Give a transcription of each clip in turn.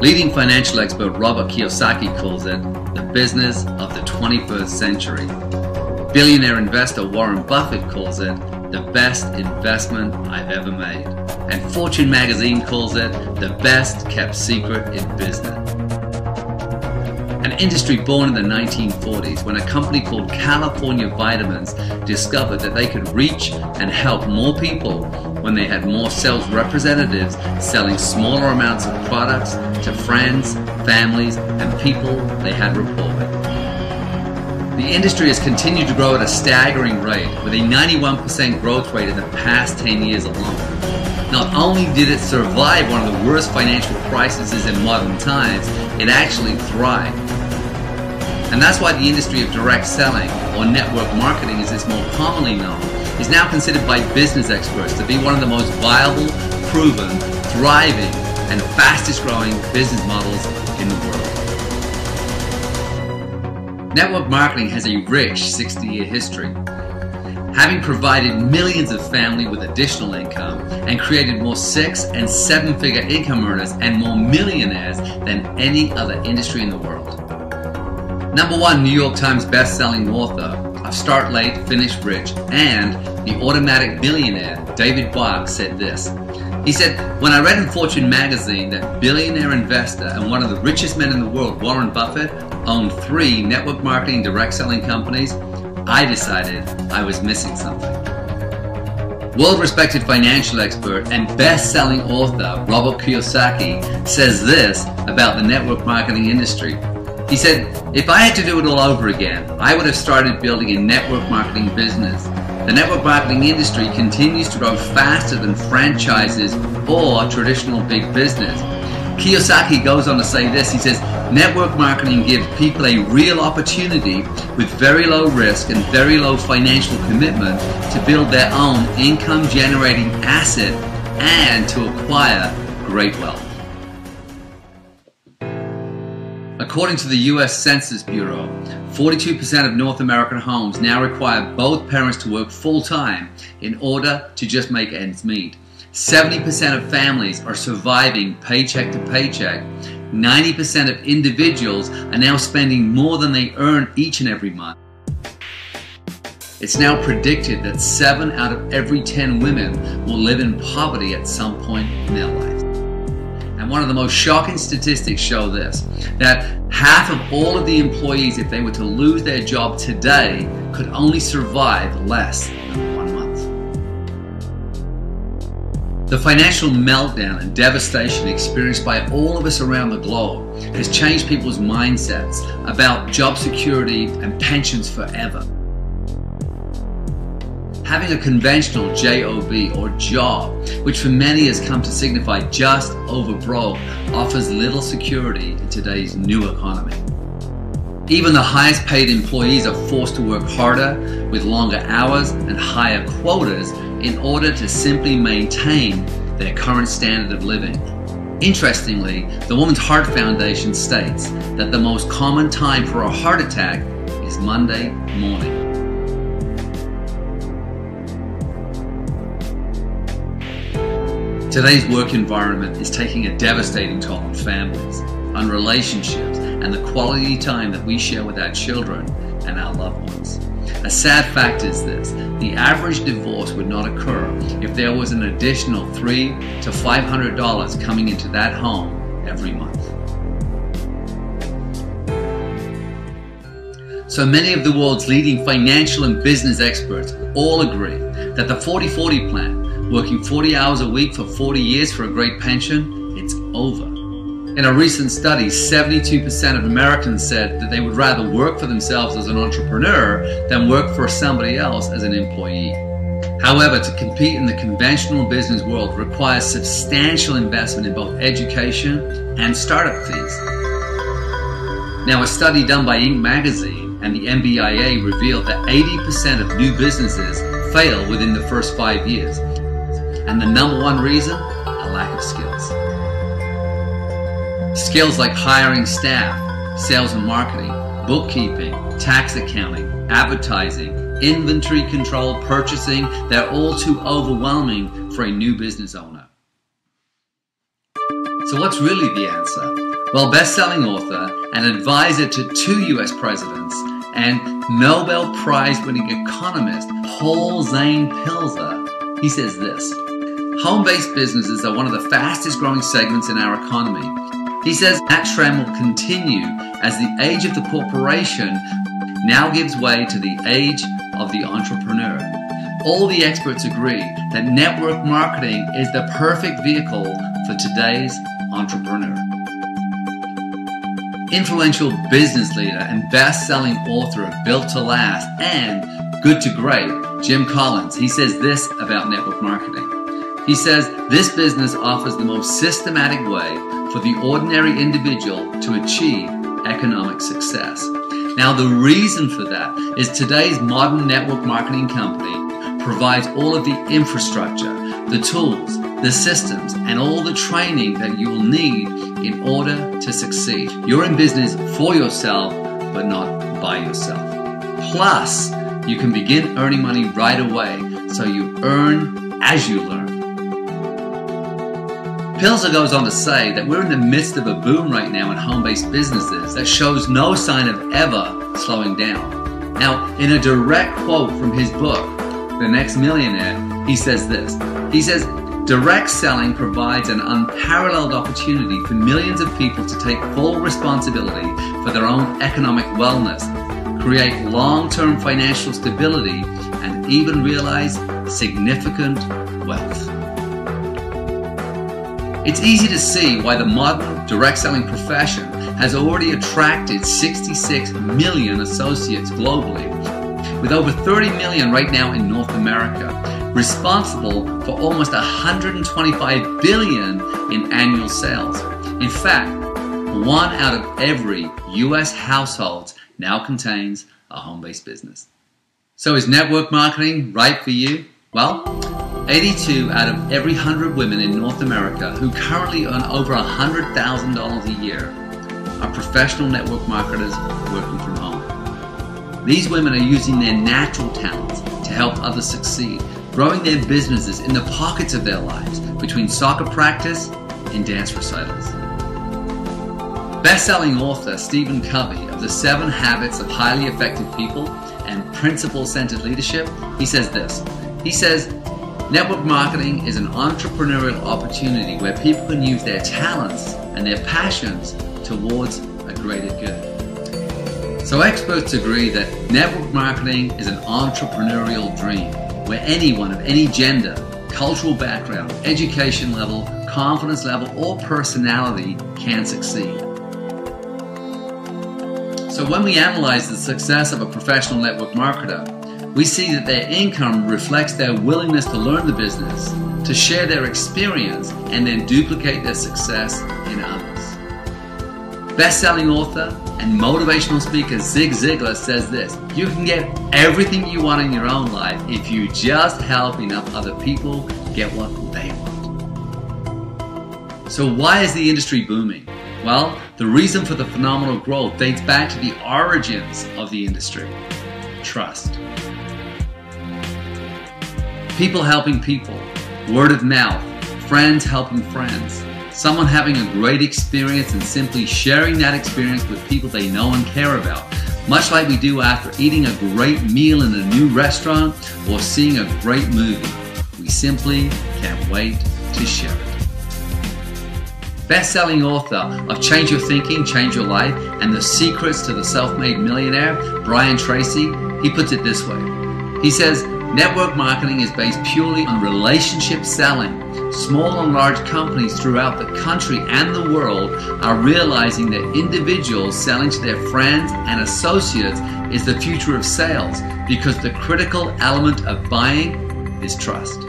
Leading financial expert Robert Kiyosaki calls it the business of the 21st century. Billionaire investor Warren Buffett calls it the best investment I've ever made. And Fortune magazine calls it the best kept secret in business. An industry born in the 1940s when a company called California Vitamins discovered that they could reach and help more people when they had more sales representatives selling smaller amounts of products to friends, families, and people they had rapport with. The industry has continued to grow at a staggering rate, with a 91% growth rate in the past 10 years alone. Not only did it survive one of the worst financial crises in modern times, it actually thrived. And that's why the industry of direct selling, or network marketing as it's more commonly known, is now considered by business experts to be one of the most viable, proven, thriving, and fastest growing business models in the world. Network marketing has a rich 60 year history. Having provided millions of families with additional income and created more six and seven figure income earners and more millionaires than any other industry in the world. Number one New York Times best-selling author Start Late, Finish Rich and The Automatic Billionaire, David Bach said this. He said, When I read in Fortune magazine that billionaire investor and one of the richest men in the world, Warren Buffett, owned three network marketing direct selling companies, I decided I was missing something. World respected financial expert and best selling author Robert Kiyosaki says this about the network marketing industry. He said, if I had to do it all over again, I would have started building a network marketing business. The network marketing industry continues to grow faster than franchises or traditional big business. Kiyosaki goes on to say this. He says, network marketing gives people a real opportunity with very low risk and very low financial commitment to build their own income generating asset and to acquire great wealth. According to the US Census Bureau, 42% of North American homes now require both parents to work full time in order to just make ends meet. 70% of families are surviving paycheck to paycheck. 90% of individuals are now spending more than they earn each and every month. It's now predicted that 7 out of every 10 women will live in poverty at some point in their life. One of the most shocking statistics show this that half of all of the employees, if they were to lose their job today, could only survive less than one month. The financial meltdown and devastation experienced by all of us around the globe has changed people's mindsets about job security and pensions forever. Having a conventional job or job, which for many has come to signify just over broke, offers little security in today's new economy. Even the highest paid employees are forced to work harder with longer hours and higher quotas in order to simply maintain their current standard of living. Interestingly, the Women's Heart Foundation states that the most common time for a heart attack is Monday morning. Today's work environment is taking a devastating toll on families, on relationships, and the quality time that we share with our children and our loved ones. A sad fact is this the average divorce would not occur if there was an additional three to five hundred dollars coming into that home every month. So many of the world's leading financial and business experts all agree that the 40 40 plan Working 40 hours a week for 40 years for a great pension, it's over. In a recent study, 72% of Americans said that they would rather work for themselves as an entrepreneur than work for somebody else as an employee. However, to compete in the conventional business world requires substantial investment in both education and startup fees. Now, a study done by Inc. magazine and the MBIA revealed that 80% of new businesses fail within the first five years, and the number one reason? A lack of skills. Skills like hiring staff, sales and marketing, bookkeeping, tax accounting, advertising, inventory control, purchasing, they're all too overwhelming for a new business owner. So, what's really the answer? Well, best selling author and advisor to two US presidents and Nobel Prize winning economist Paul Zane Pilzer, he says this Home based businesses are one of the fastest growing segments in our economy. He says that trend will continue as the age of the corporation now gives way to the age of the entrepreneur. All the experts agree that network marketing is the perfect vehicle for today's entrepreneur. Influential business leader and best selling author of Built to Last and Good to Great, Jim Collins, he says this about network marketing. He says this business offers the most systematic way for the ordinary individual to achieve economic success. Now, the reason for that is today's modern network marketing company provides all of the infrastructure, the tools, the systems, and all the training that you will need in order to succeed. You're in business for yourself, but not by yourself. Plus, you can begin earning money right away so you earn as you learn. Pilzer goes on to say that we're in the midst of a boom right now in home based businesses that shows no sign of ever slowing down. Now, in a direct quote from his book, The Next Millionaire, he says this He says, Direct selling provides an unparalleled opportunity for millions of people to take full responsibility for their own economic wellness, create long term financial stability, and even realize significant wealth. It's easy to see why the modern direct selling profession has already attracted 66 million associates globally, with over 30 million right now in North America, responsible for almost 125 billion in annual sales. In fact, one out of every US household now contains a home based business. So, is network marketing right for you? Well, 82 out of every 100 women in North America who currently earn over $100,000 a year are professional network marketers working from home. These women are using their natural talents to help others succeed, growing their businesses in the pockets of their lives between soccer practice and dance recitals. Best-selling author Stephen Covey of The 7 Habits of Highly Effective People and Principle-Centered Leadership, he says this. He says, Network marketing is an entrepreneurial opportunity where people can use their talents and their passions towards a greater good. So experts agree that network marketing is an entrepreneurial dream where anyone of any gender, cultural background, education level, confidence level, or personality can succeed. So when we analyze the success of a professional network marketer, we see that their income reflects their willingness to learn the business, to share their experience, and then duplicate their success in others. Best selling author and motivational speaker Zig Ziglar says this You can get everything you want in your own life if you just help enough other people get what they want. So, why is the industry booming? Well, the reason for the phenomenal growth dates back to the origins of the industry trust people helping people, word of mouth, friends helping friends, someone having a great experience and simply sharing that experience with people they know and care about, much like we do after eating a great meal in a new restaurant or seeing a great movie. We simply can't wait to share it. Best-selling author of Change Your Thinking, Change Your Life, and The Secrets to the Self-Made Millionaire, Brian Tracy, he puts it this way. He says, Network marketing is based purely on relationship selling. Small and large companies throughout the country and the world are realizing that individuals selling to their friends and associates is the future of sales because the critical element of buying is trust.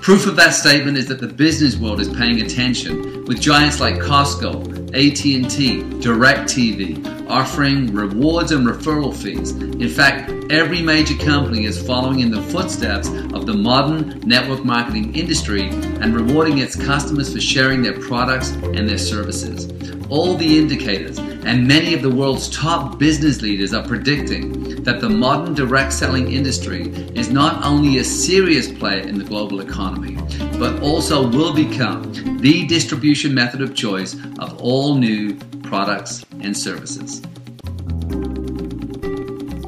Proof of that statement is that the business world is paying attention, with giants like Costco, AT&T, DirecTV offering rewards and referral fees. In fact, every major company is following in the footsteps of the modern network marketing industry and rewarding its customers for sharing their products and their services. All the indicators and many of the world's top business leaders are predicting that the modern direct selling industry is not only a serious player in the global economy, but also will become the distribution method of choice of all new products and services.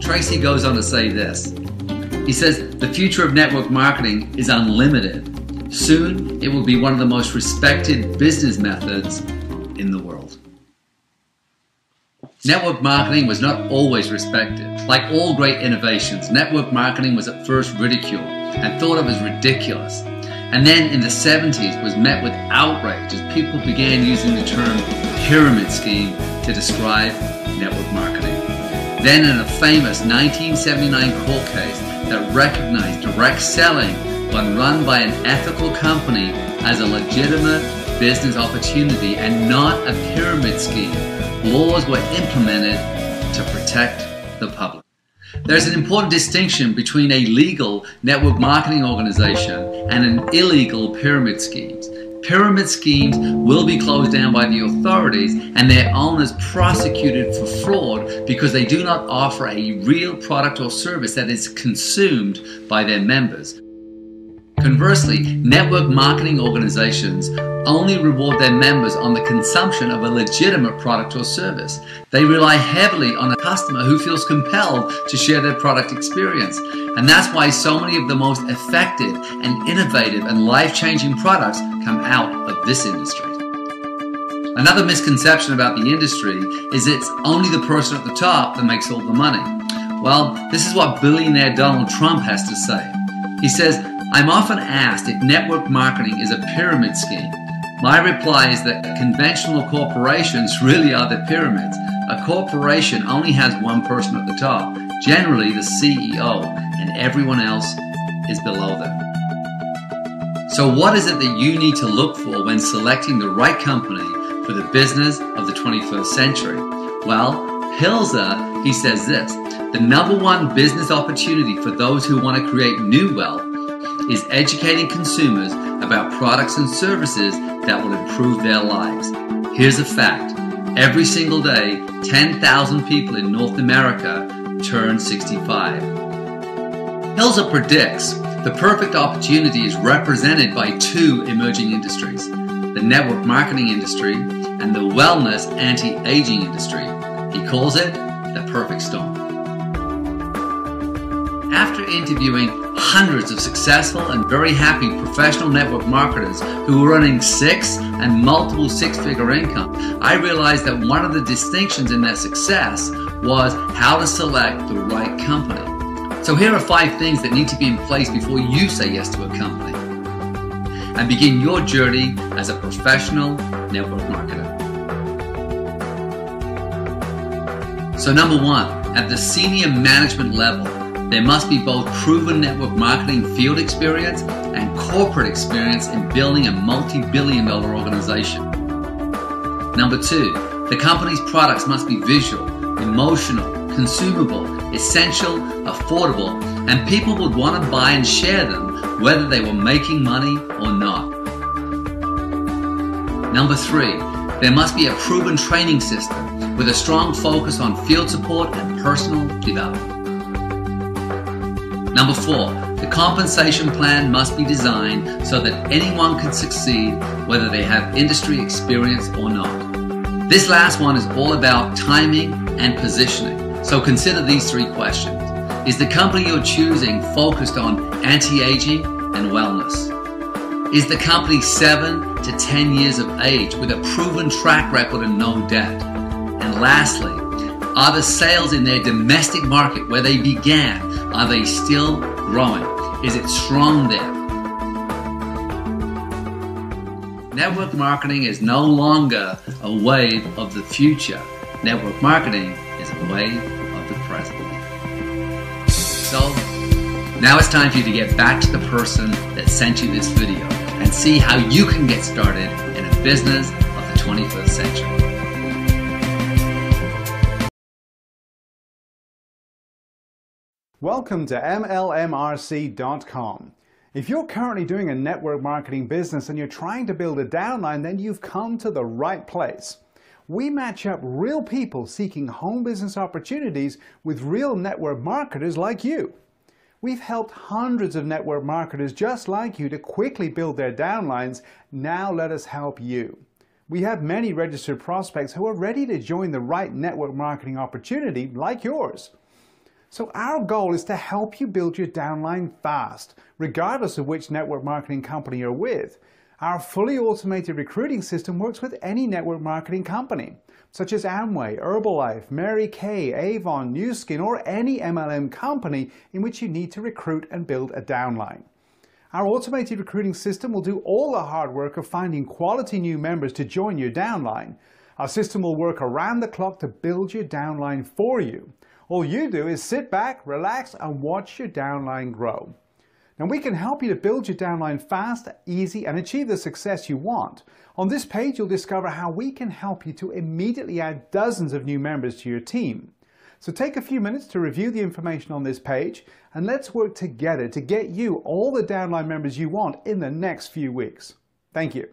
Tracy goes on to say this. He says, The future of network marketing is unlimited. Soon, it will be one of the most respected business methods in the world. Network marketing was not always respected. Like all great innovations, network marketing was at first ridiculed and thought of as ridiculous. And then in the 70s was met with outrage as people began using the term pyramid scheme to describe network marketing. Then in a famous 1979 court case that recognized direct selling when run by an ethical company as a legitimate business opportunity and not a pyramid scheme, laws were implemented to protect the public. There's an important distinction between a legal network marketing organization and an illegal pyramid scheme. Pyramid schemes will be closed down by the authorities and their owners prosecuted for fraud because they do not offer a real product or service that is consumed by their members. Conversely, network marketing organizations only reward their members on the consumption of a legitimate product or service. They rely heavily on a customer who feels compelled to share their product experience. And that's why so many of the most effective and innovative and life changing products come out of this industry. Another misconception about the industry is it's only the person at the top that makes all the money. Well, this is what billionaire Donald Trump has to say. He says, I'm often asked if network marketing is a pyramid scheme. My reply is that conventional corporations really are the pyramids. A corporation only has one person at the top, generally the CEO, and everyone else is below them. So, what is it that you need to look for when selecting the right company for the business of the 21st century? Well, Pilzer, he says this the number one business opportunity for those who want to create new wealth is educating consumers about products and services that will improve their lives. Here's a fact every single day, 10,000 people in North America turn 65. Pilzer predicts the perfect opportunity is represented by two emerging industries the network marketing industry and the wellness anti aging industry. He calls it the perfect storm. After interviewing hundreds of successful and very happy professional network marketers who were running six and multiple six figure income, I realized that one of the distinctions in their success was how to select the right company. So here are five things that need to be in place before you say yes to a company and begin your journey as a professional network marketer. So number one, at the senior management level, there must be both proven network marketing field experience and corporate experience in building a multi billion dollar organization. Number two, the company's products must be visual, emotional, consumable, essential, affordable, and people would want to buy and share them whether they were making money or not. Number three, there must be a proven training system with a strong focus on field support and personal development. Number four, the compensation plan must be designed so that anyone can succeed whether they have industry experience or not. This last one is all about timing and positioning. So consider these three questions. Is the company you're choosing focused on anti-aging and wellness? Is the company 7 to 10 years of age with a proven track record and no debt? And lastly, are the sales in their domestic market where they began, are they still growing? Is it strong there? Network marketing is no longer a wave of the future. Network marketing is a wave of the present. So, now it's time for you to get back to the person that sent you this video and see how you can get started in a business of the 21st century. Welcome to MLMRC.com. If you're currently doing a network marketing business and you're trying to build a downline, then you've come to the right place. We match up real people seeking home business opportunities with real network marketers like you. We've helped hundreds of network marketers just like you to quickly build their downlines. Now let us help you. We have many registered prospects who are ready to join the right network marketing opportunity like yours. So our goal is to help you build your downline fast, regardless of which network marketing company you're with. Our fully automated recruiting system works with any network marketing company, such as Amway, Herbalife, Mary Kay, Avon, Nu Skin, or any MLM company in which you need to recruit and build a downline. Our automated recruiting system will do all the hard work of finding quality new members to join your downline. Our system will work around the clock to build your downline for you. All you do is sit back, relax, and watch your downline grow. Now we can help you to build your downline fast, easy, and achieve the success you want. On this page, you'll discover how we can help you to immediately add dozens of new members to your team. So take a few minutes to review the information on this page, and let's work together to get you all the downline members you want in the next few weeks. Thank you.